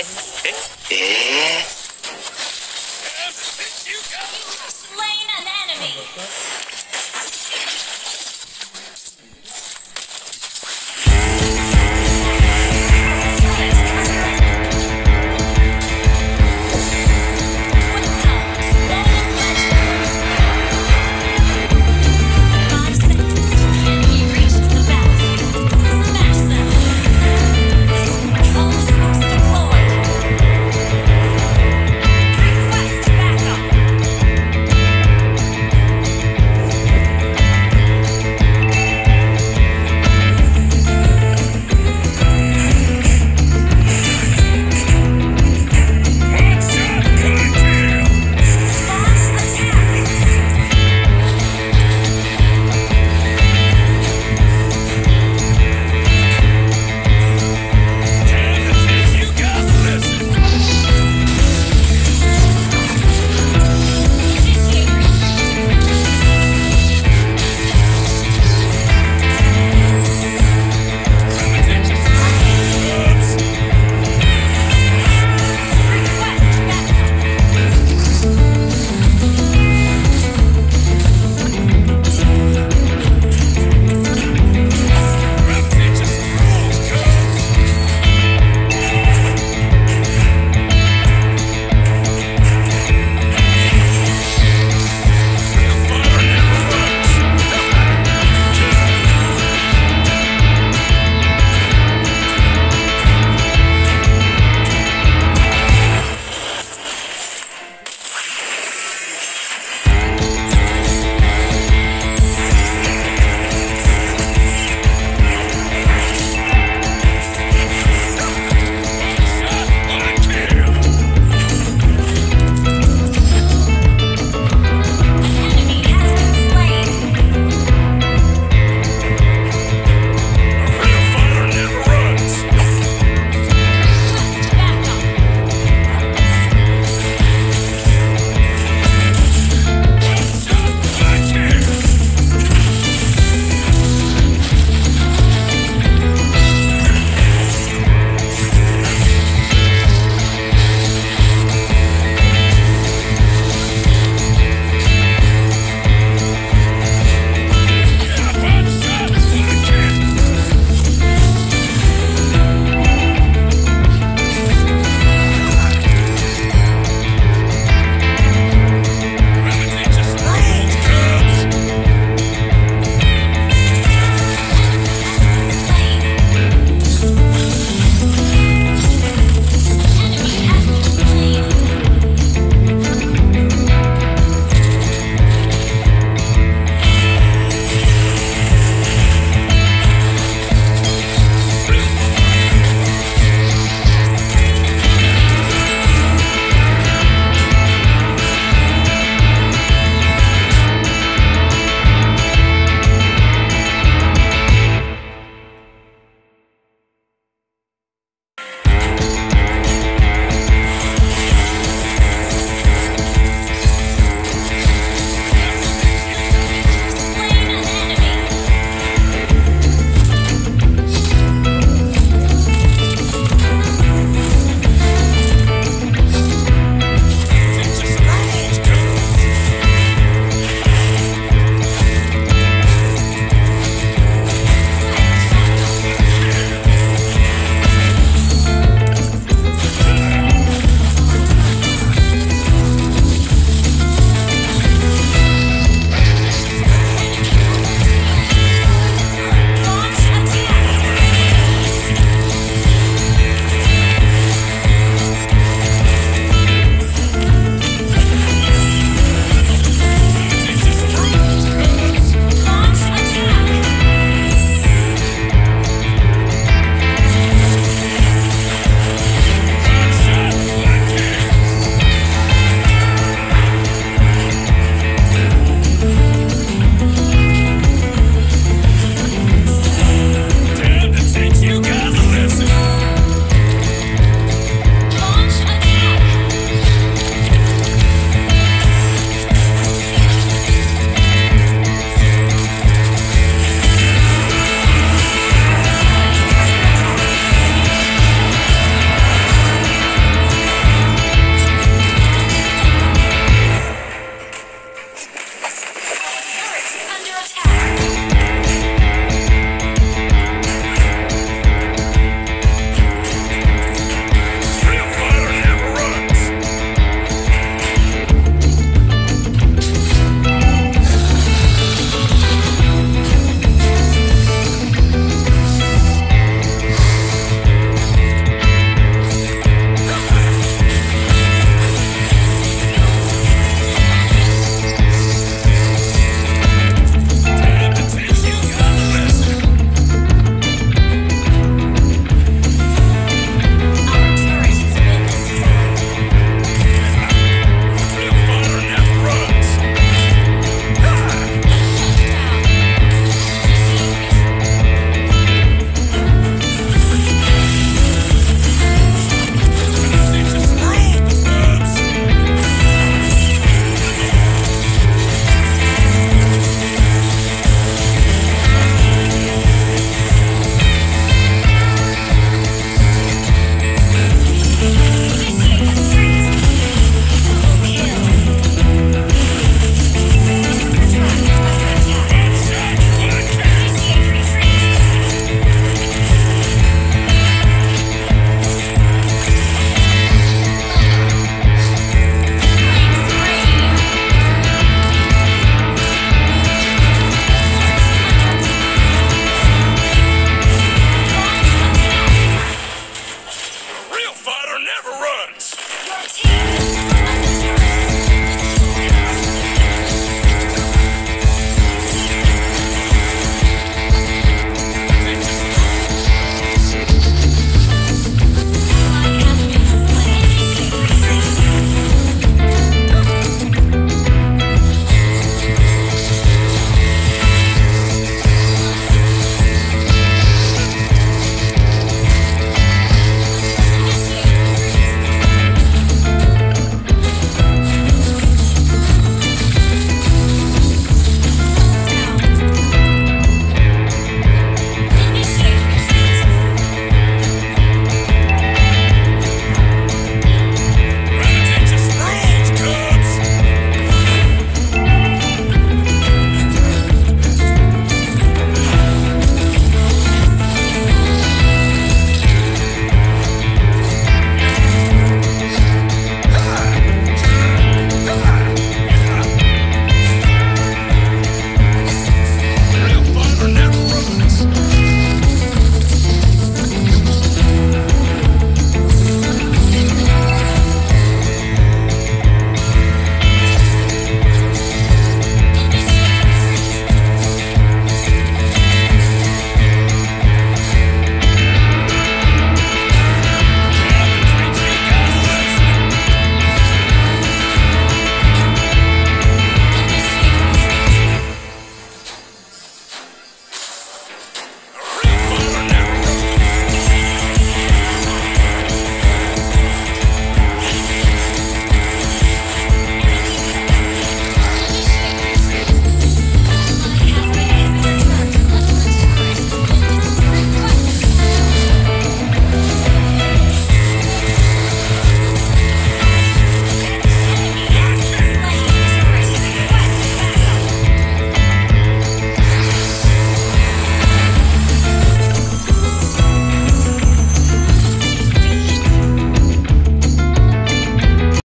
ええええー Slain an enemy!